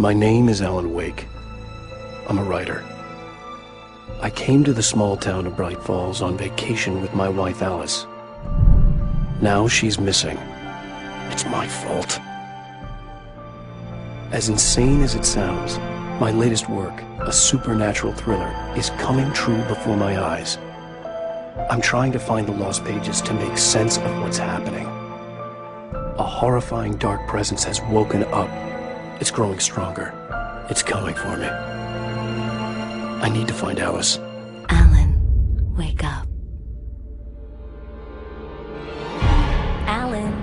My name is Alan Wake. I'm a writer. I came to the small town of Bright Falls on vacation with my wife Alice. Now she's missing. It's my fault. As insane as it sounds, my latest work, a supernatural thriller, is coming true before my eyes. I'm trying to find the lost pages to make sense of what's happening. A horrifying dark presence has woken up. It's growing stronger. It's coming for me. I need to find Alice. Alan, wake up. Alan.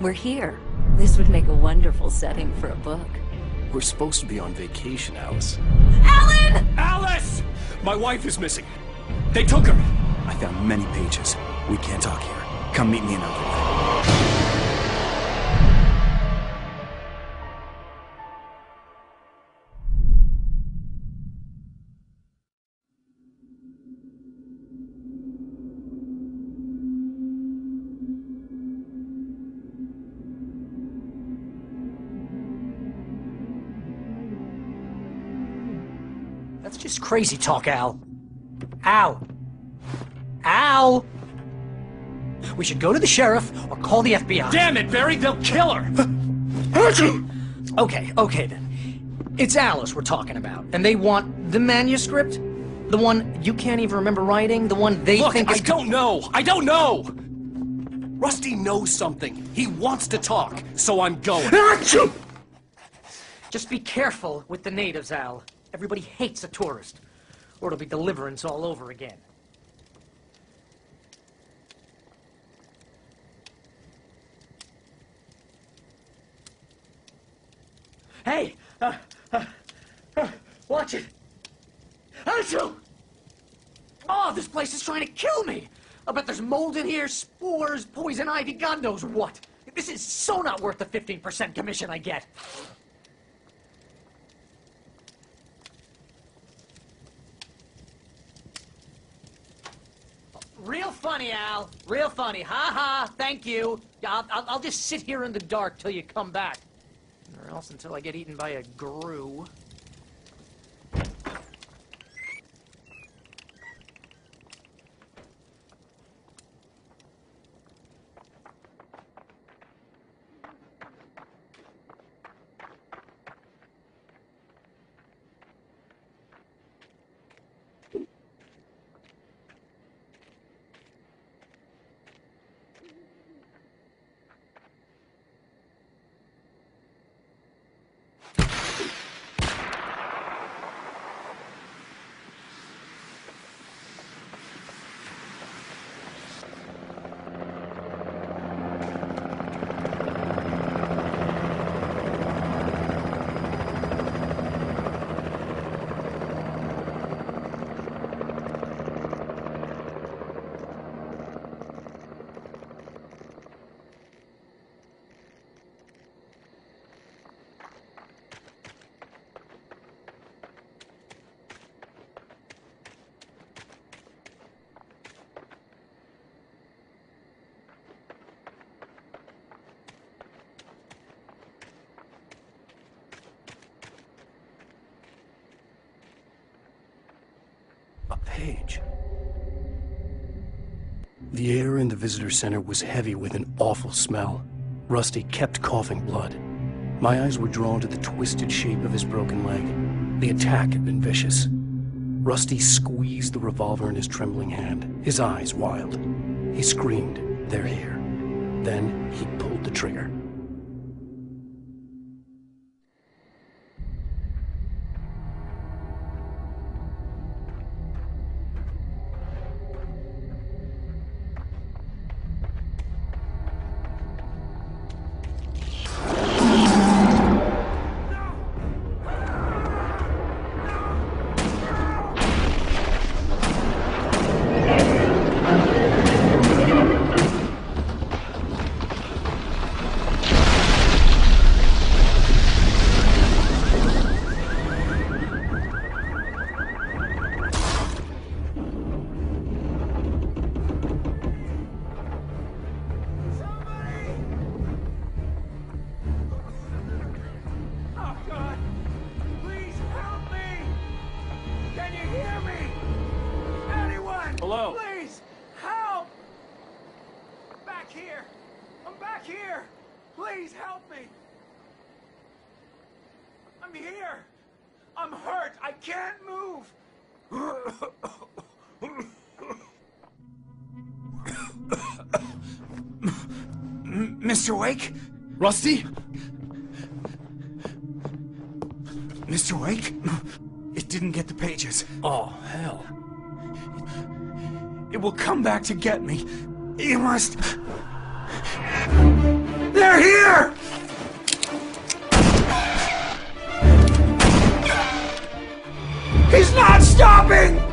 We're here. This would make a wonderful setting for a book. We're supposed to be on vacation, Alice. Alan! Alice! My wife is missing. They took her. I found many pages. We can't talk here. Come meet me in Underwood. That's just crazy talk, Al. Al. Al! We should go to the sheriff or call the FBI. Damn it, Barry! They'll kill her! Okay, okay then. It's Alice we're talking about, and they want the manuscript? The one you can't even remember writing? The one they Look, think I don't know! I don't know! Rusty knows something. He wants to talk, so I'm going. Just be careful with the natives, Al. Everybody hates a tourist. Or it'll be deliverance all over again. Hey! Uh, uh, uh, watch it! Achoo! Oh, this place is trying to kill me! I bet there's mold in here, spores, poison ivy, God knows what. This is so not worth the 15% commission I get. Real funny, Al. Real funny. Ha ha. Thank you. I'll, I'll, I'll just sit here in the dark till you come back. Or else until I get eaten by a grue. A page. The air in the visitor center was heavy with an awful smell. Rusty kept coughing blood. My eyes were drawn to the twisted shape of his broken leg. The attack had been vicious. Rusty squeezed the revolver in his trembling hand, his eyes wild. He screamed, They're here. Then he pulled the trigger. Please help me! I'm here! I'm hurt! I can't move! Mr. Wake? Rusty? Mr. Wake? It didn't get the pages. Oh, hell. It will come back to get me. You must. They're here! He's not stopping!